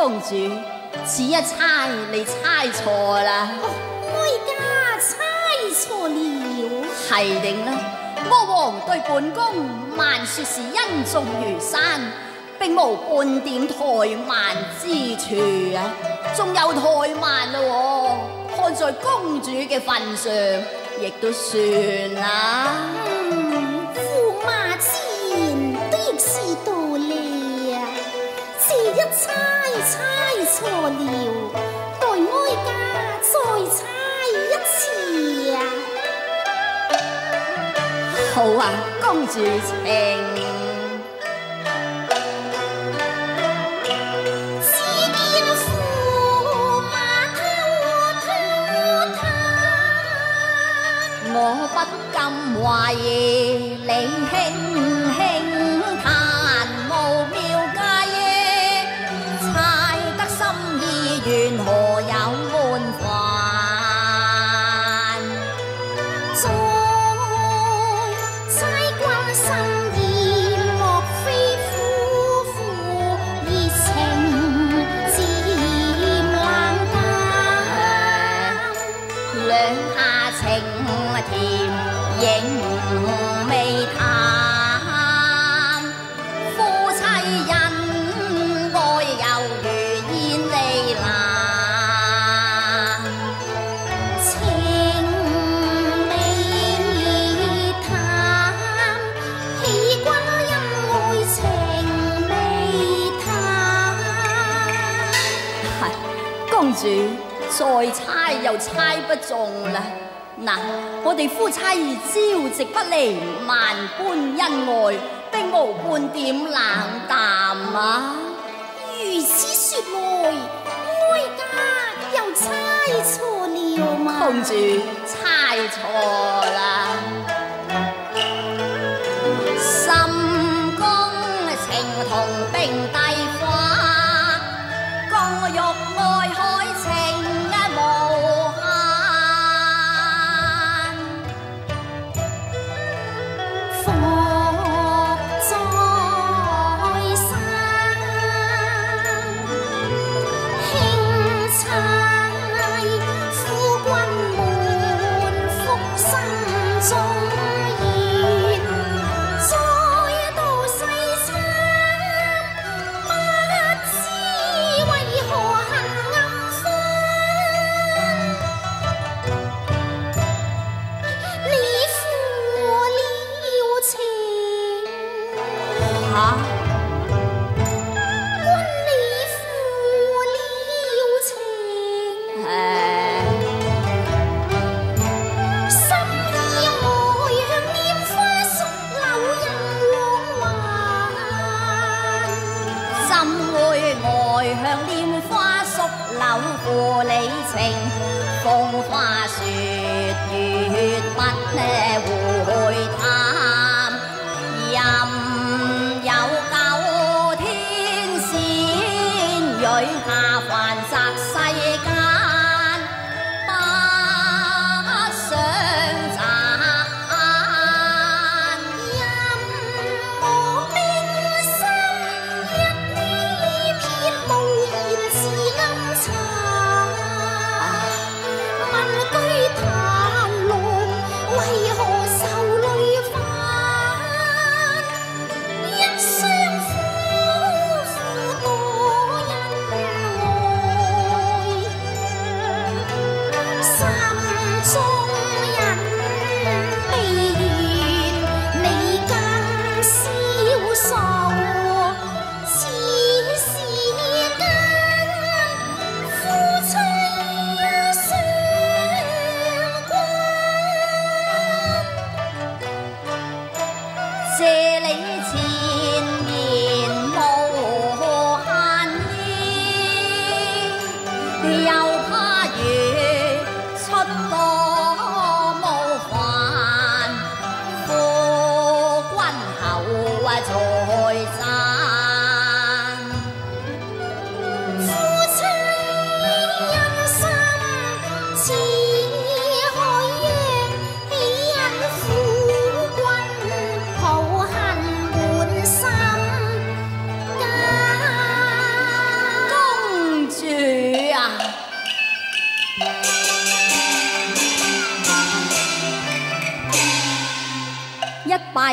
公主，此一猜你猜错啦。哀家猜错了。系定啦，魔王对本宫万说是恩重如山，并无半点怠慢之处啊！仲有怠慢咯，看在公主嘅份上，亦都算啦。嗯，驸马之言的是道理啊！这一猜猜错了，待哀家再猜一次啊！好啊，公主请。只见驸马偷偷叹。我不禁怀疑你轻轻 缘何有又猜不中啦。嗱，我哋夫妻朝夕不离，万般恩爱，并无半点冷淡啊！如此说来，哀家又猜错了嘛？公主猜错啦，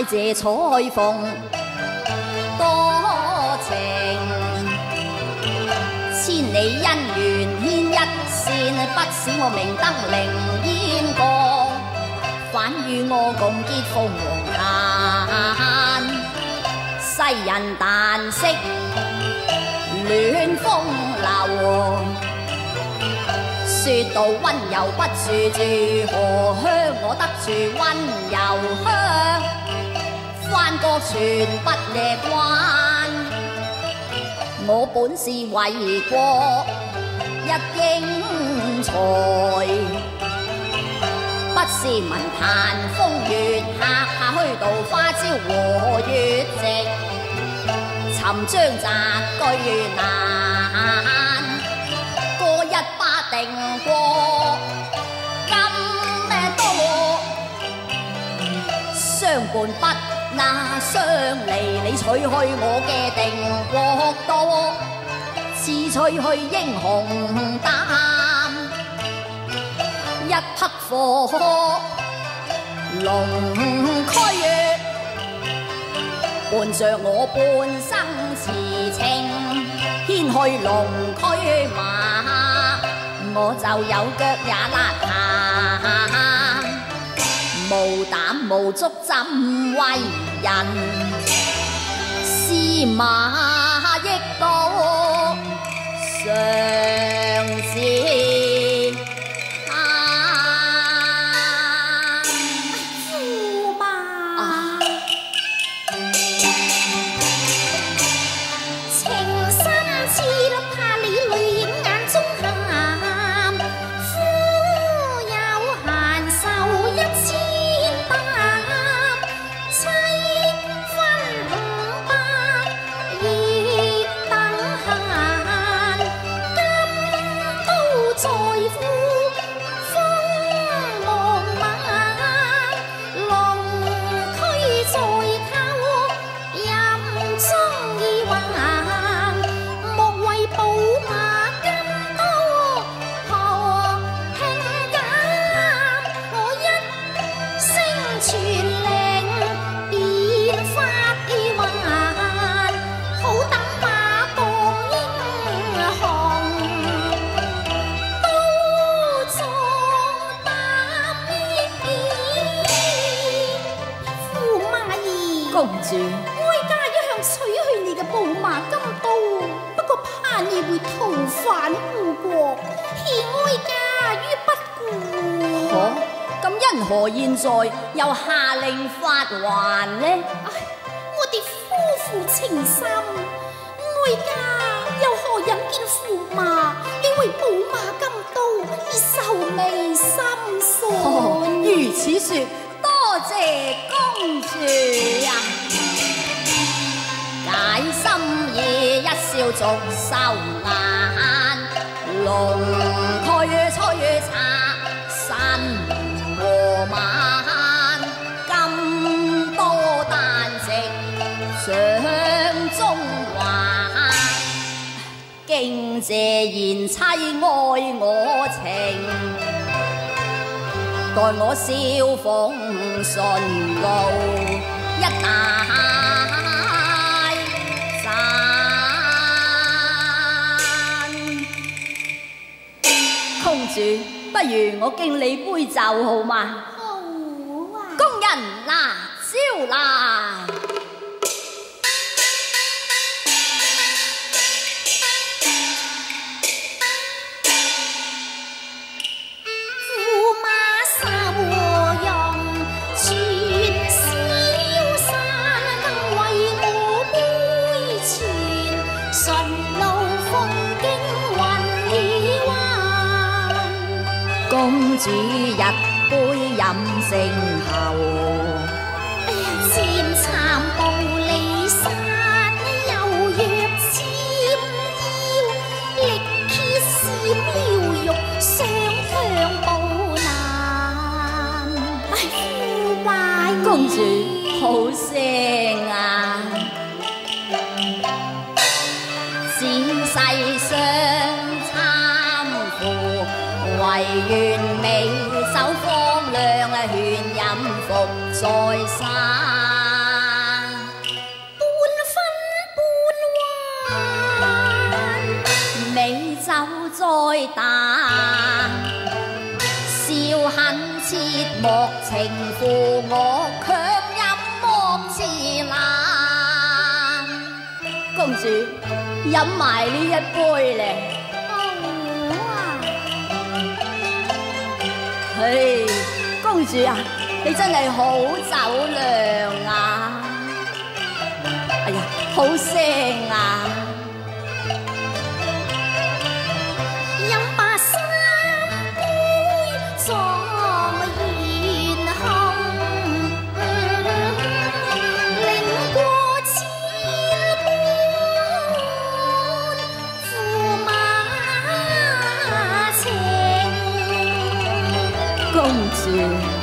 借彩鳳多情，千里姻緣牽一線，不使我明燈靈煙過，反與我共結鳳凰間。世人但識戀風流。说到温柔不住住荷香，我得住温柔香，翻個全不夜關。我本是為國一英才，不是文壇風月客，下虛度花朝和月夕，尋章摘句難。過一巴定過金多，相伴不那相離，你取去我嘅定國多，是取去英雄膽，一匹火龍驅。伴着我半生痴情，牽去龍驅馬，我就有腳也邋遢，無膽無足怎威人司马懿多尚且公主，哀家一向取去你嘅寶馬金刀，不過怕你會逃返故國，棄哀家於不顧。可咁因何現在又下令發還呢？唉，我哋夫婦情深，哀家又何忍見驸马你為寶馬金刀而愁眉深哦，如此說，多谢公主啊！解心意一笑逐愁颜，龙驱催策身和晚，金多旦夕上中华。敬谢贤妻爱我情， 待我笑凤顺路一大赞。公主，不如我敬你杯酒好吗？ 主一杯饮胜后，哎呀，渐蚕步离散，柔弱纤腰，力竭闪了肉，双强步难。唉，驸马公主儿好声啊！此世上参附， 唯願未守荒涼啊，勸飲服在山。再打，笑恨切莫情負我，卻任莫自難。公主飲埋呢一杯咧。嘿公主啊你真系好酒量啊。哎呀好声啊。you.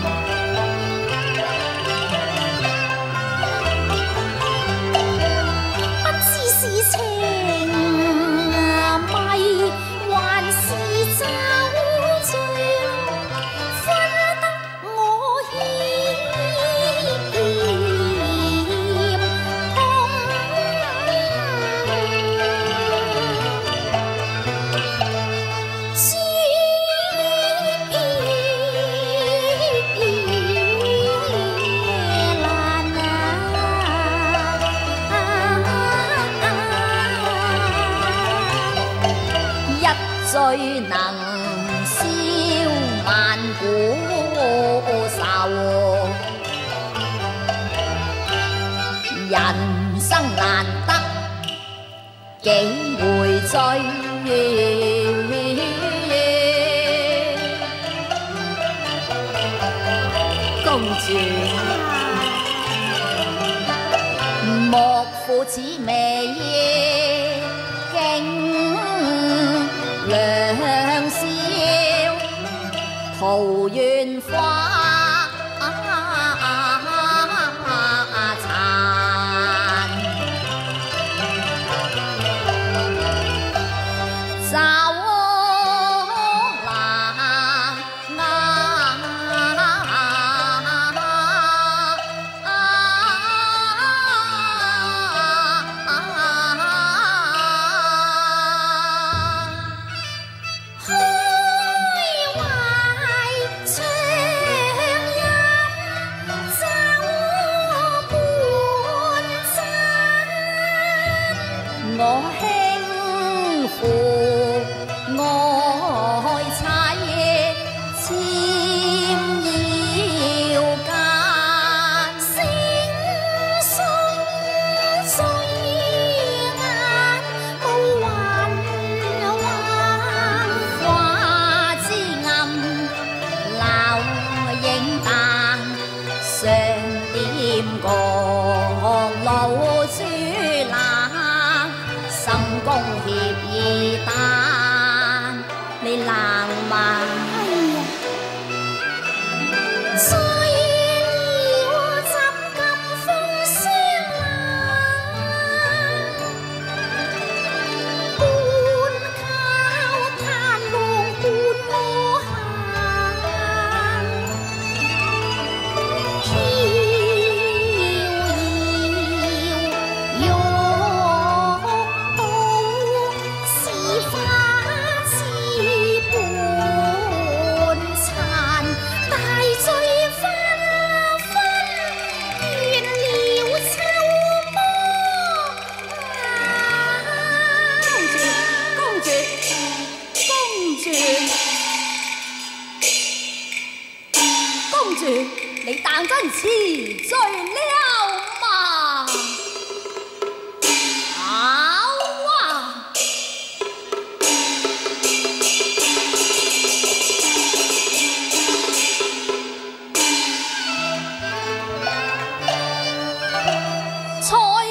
公主，莫負此味經良宵，桃源花。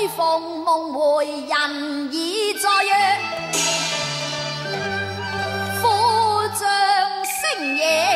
方梦回人已在，约苦将星夜。